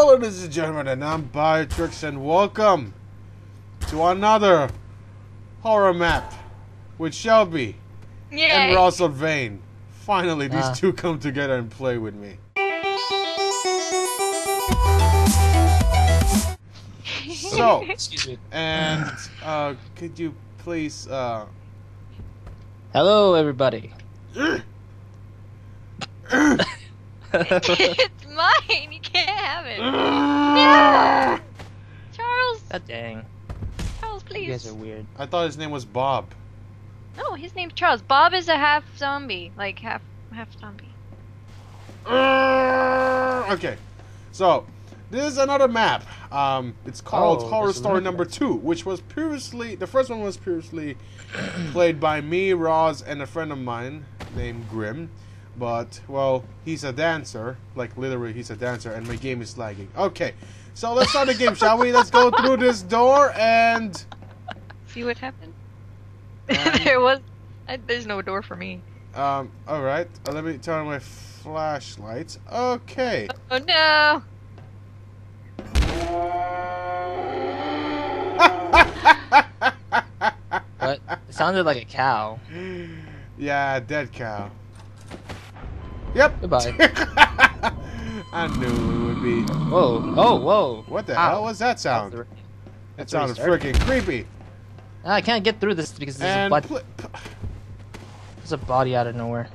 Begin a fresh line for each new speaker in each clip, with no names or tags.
Hello, ladies and gentlemen, and I'm BiotreX, and welcome to another horror map with Shelby
Yay!
and Rozald Vane. Finally, these
Ah.
two come together and play with me. So,
Excuse me.
and uh, could you please uh,
Hello, everybody.
it's mine. You can't have it. No! Charles,
God dang.
Charles, please.
You guys
please.
are weird.
I thought his name was Bob.
No, his name's Charles. Bob is a half zombie, like half half zombie.
Okay, so this is another map. Um, it's called
Oh,
Horror Story Number
map.
Two, which was previously the first one was previously played by me, Roz, and a friend of mine named Grim. But well, he's a dancer, like literally, he's a dancer, and my game is lagging. Okay, so let's start the game, shall we? Let's go through this door and.
See what happened?
Um,
there was. I, there's no door for me.
Um, all right, uh, let me turn on my flashlights. Okay.
Oh no!
What? It sounded like a cow.
yeah, dead cow. Yep.
Goodbye.
I knew it would be.
Whoa. Oh, whoa.
What the
Ow.
hell was that sound? That
where he
sounded freaking creepy.
Ah, I can't get through this because there's a,
And
butt,
pl-
there's a body out of nowhere.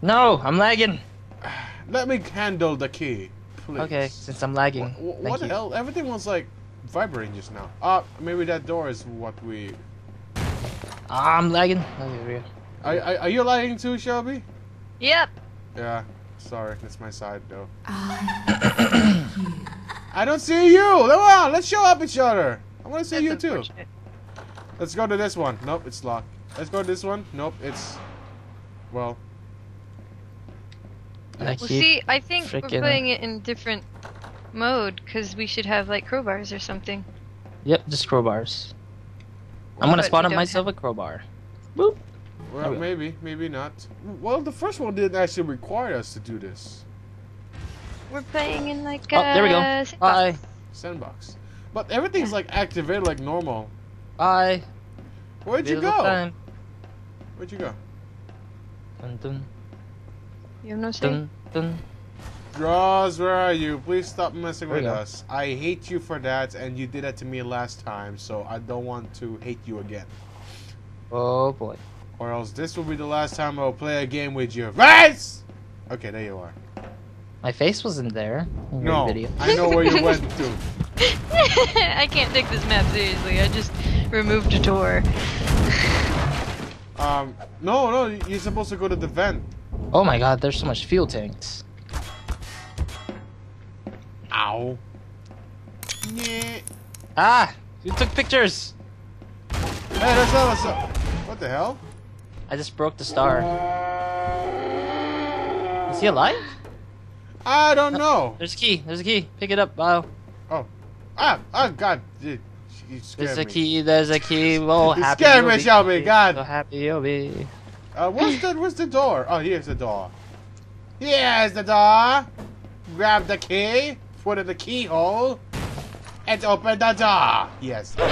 No, I'm lagging.
let me handle the key, please.
Okay, since I'm lagging.
Wh- wh-
Thank
what the
you.
hell? Everything was like vibrating just now. Uh, maybe that door is what we.
Ah, I'm lagging. Okay, here we go.
Are, are, are you lagging too, Shelby?
Yep.
Yeah. Sorry, that's my side though. I don't see you. Come on, let's show up each other. I want to see
That's
you too. Let's go to this one. Nope, it's locked. Let's go to this one. Nope, it's. Well.
I
Well, see, I think we're playing it in different mode because we should have like crowbars or something.
Yep, just crowbars. I'm gonna
we
spawn up
don't
myself a crowbar. Boop.
Well,
Okay.
maybe, maybe not. Well, the first one didn't actually require us to do this.
We're playing in like
Oh, there we go.
uh, sandbox.
Bye.
Sandbox. But everything's like activated like normal.
Bye.
Where'd you
Beautiful
go?
time.
Where'd you go?
Dun, dun,
You have no say.
dun, dun.
Draws, where are you? Please stop messing
There
with us. I hate you for that, and you did that to me last time, so I don't want to hate you again.
Oh boy.
Or else this will be the last time I'll play a game with you. Right? Okay, there you are.
My face wasn't there in
No,
video.
I know where you went to.
I can't take this map seriously. I just removed a door.
Um, no, no, you're supposed to go to the vent.
Oh my god, there's so much fuel tanks.
Ow. Yeah.
Ah! You took pictures!
Hey, that's not what's up. What the hell?
I just broke the star. Is he alive?
I don't know.
There's a key. There's a key. Pick it up, Bio.
Ah, oh God, you you
There's a
me.
key. There's a key. Oh,
You
happy
scared
you'll
me,
be.
Shelby, God.
So happy you'll be.
Uh, where's the where's the door? Oh, here's the door. Here's the door. Grab the key, put it in the keyhole, and open the door. Yes.
Yay!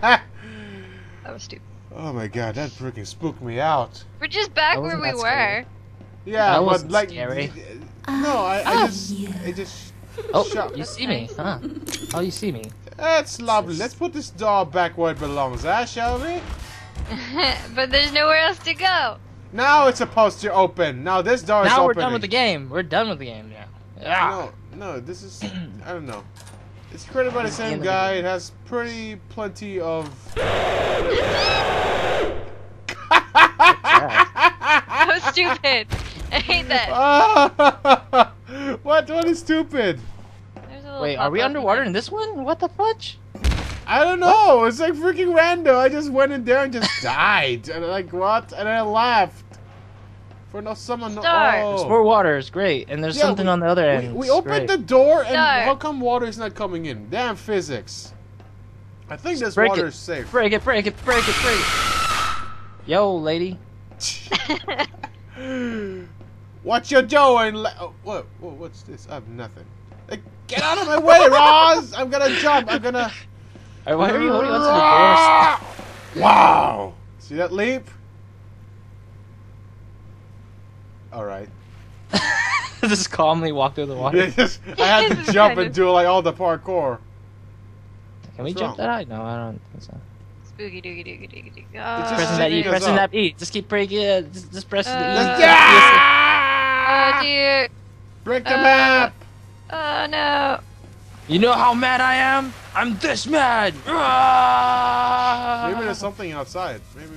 that was stupid.
oh my God, that freaking spooked me out.
We're just back where we were.
scary.
Yeah,
That wasn't
like,
scary.
no, I, I just, I just.
Oh,
Shut-
you see me, huh? Oh, you see me.
That's lovely. Let's put this door back where it belongs, huh, shall we?
but there's nowhere else to go.
Now it's supposed to open. Now this door is open.
Now we're done with the game. We're done with the game now. Ah.
No, no, this is I don't know. It's created by the same
end of the
guy. It has pretty plenty of.
That was stupid. I hate that.
what? What is stupid?
There's a little
Wait, are we underwater in this one? What the fudge?
I don't know. It's like freaking random. I just went in there and just died. And like what? And I left. For no someone.
Start.
Oh.
There's more water. It's great, and there's
Yeah,
something
we-
on the other end.
we
It's
opened
great.
the door and
Start.
how come water is not coming in? Damn physics. I think this
break
water
it.
is safe.
Break it! Break it! Break it! Break it! Yo, lady.
What you doing? Le- oh, what? Whoa, what's this? I have nothing. Like, get out of my way, Roz! I'm gonna jump. I'm gonna.
Alright, why are you holding onto the
Wow! See that leap? All right.
Just calmly walk through the
Yeah,
water.
just, I had to jump and do like all the parkour.
Can we
What's
jump
wrong?
that high? No, I don't think so.
Spooky doogie doogie doogie doogie.
just
Uh,
Pressing that E, pressing
up.
that E. Just keep breaking it. Just, just press the E.
Uh,
Yeah!
Oh dear.
Break the
Uh,
map!
Oh no.
You know how mad I am? I'm this mad! Ah!
Maybe there's something outside. Maybe